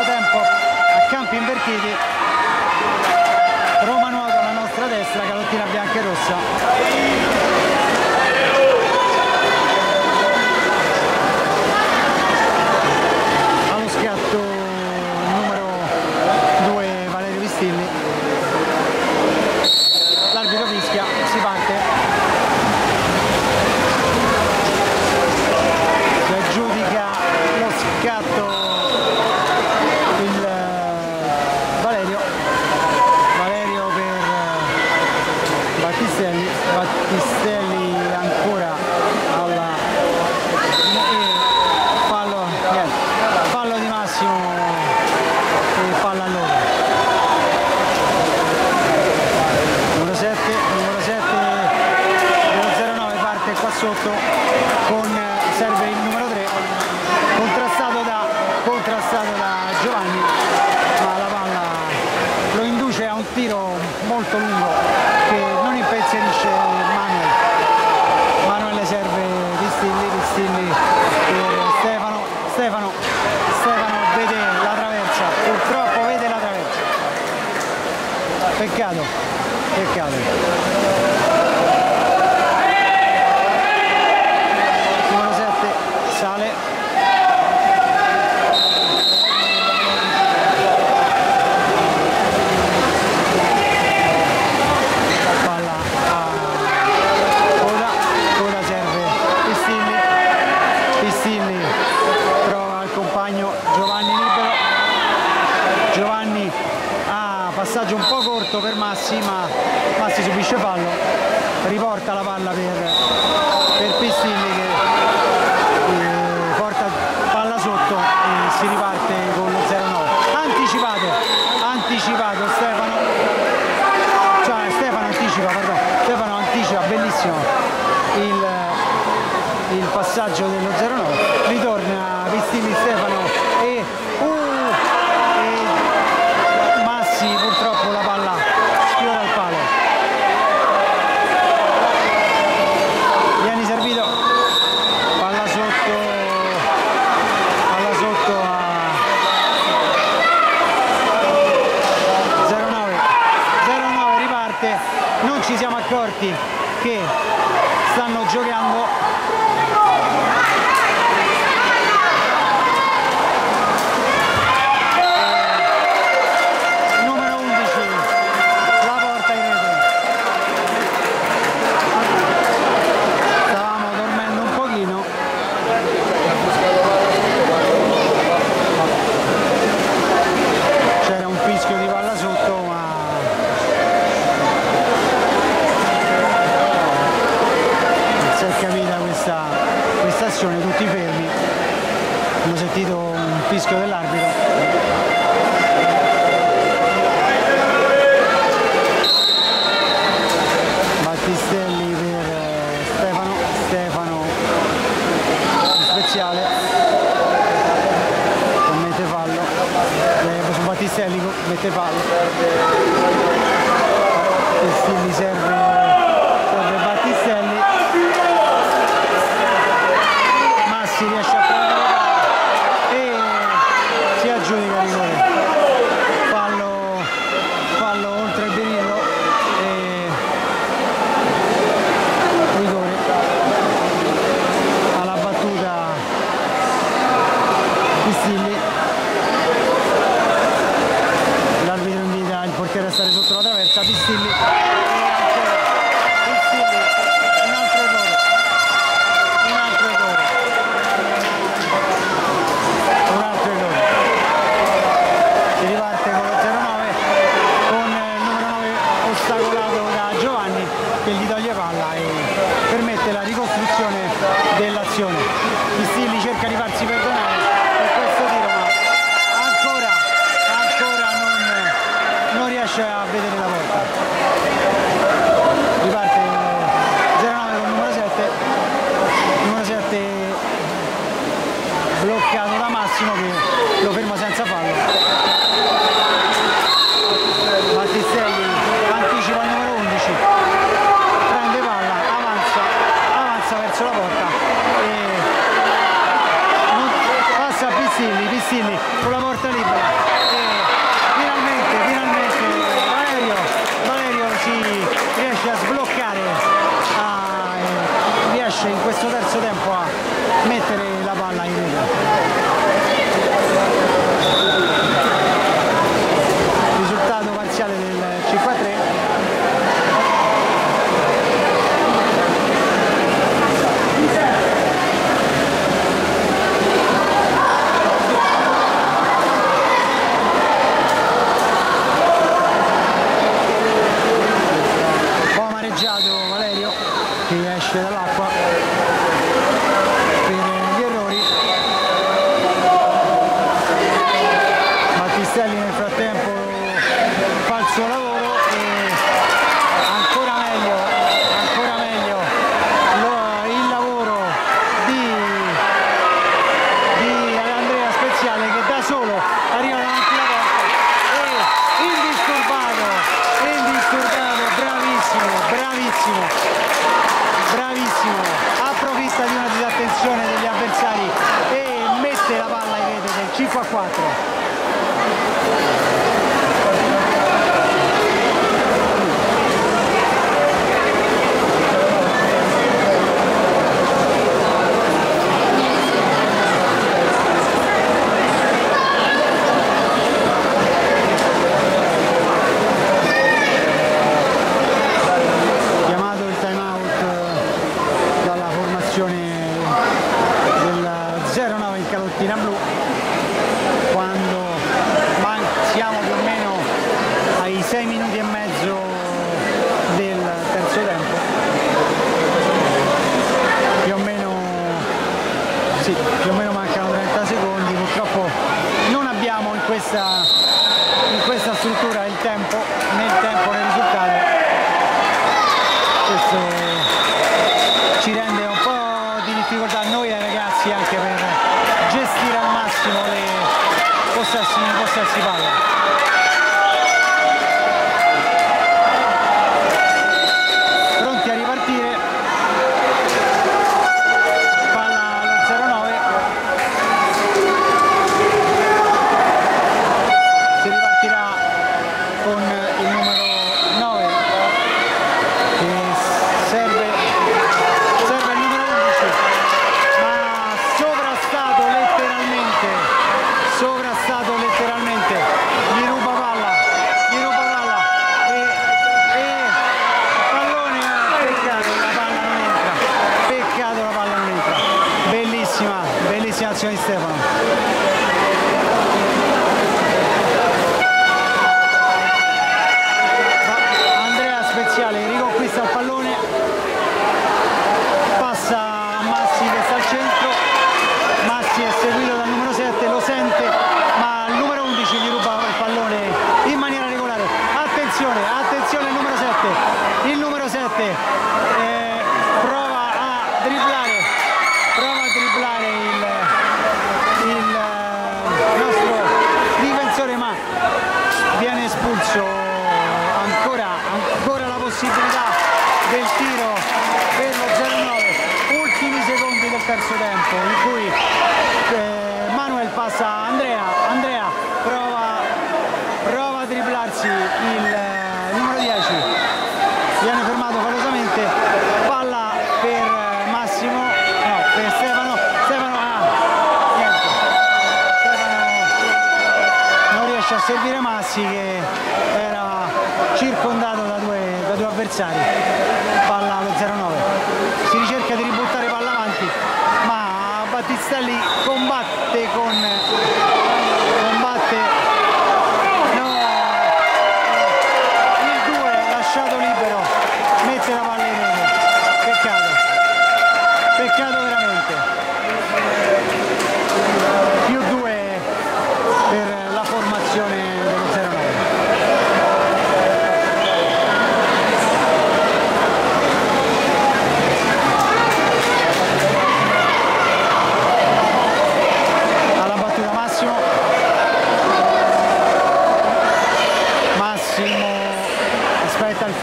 terzo tempo a campi invertiti. Roma nuova la nostra destra, calottina bianca e rossa Batisten, Batisten Peccato, peccato. punto e si riparte con lo 0-9. Anticipato, anticipato Stefano. Cioè Stefano anticipa, pardon, Stefano anticipa, bellissimo il, eh, il passaggio del 一摸 Intervalo. che gli toglie palla e permette la ricostruzione dell'azione. Di Stilli cerca di farsi perdonare per questo tiro ma ancora, ancora non, non riesce a vedere la porta. Riparte 09 con il numero 7, il numero 7 bloccato da Massimo che lo ferma senza fallo. bravissimo, bravissimo, approfitta di una disattenzione degli avversari e mette la palla in rete del 5 a 4. questo ci rende un po' di difficoltà a noi e ai ragazzi anche per gestire al massimo le possessi, possessi palla. faire un, terzo tempo in cui eh, Manuel passa a Andrea, Andrea prova, prova a triplarsi il eh, numero 10, viene fermato falosamente, palla per Massimo, no, per Stefano, Stefano, ah, niente, Stefano non riesce a servire Massi che era circondato da due, da due avversari.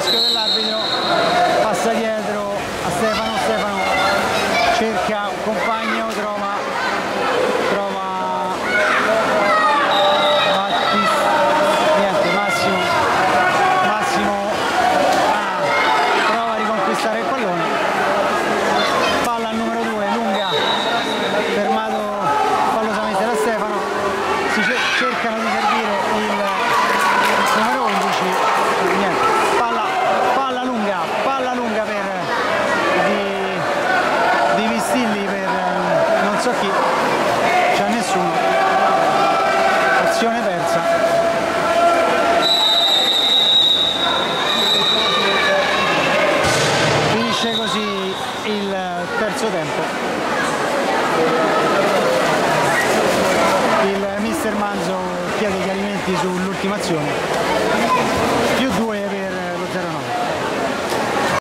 fischio dell'arbitro. Passa dietro a Stefano, Stefano cerca un compagno.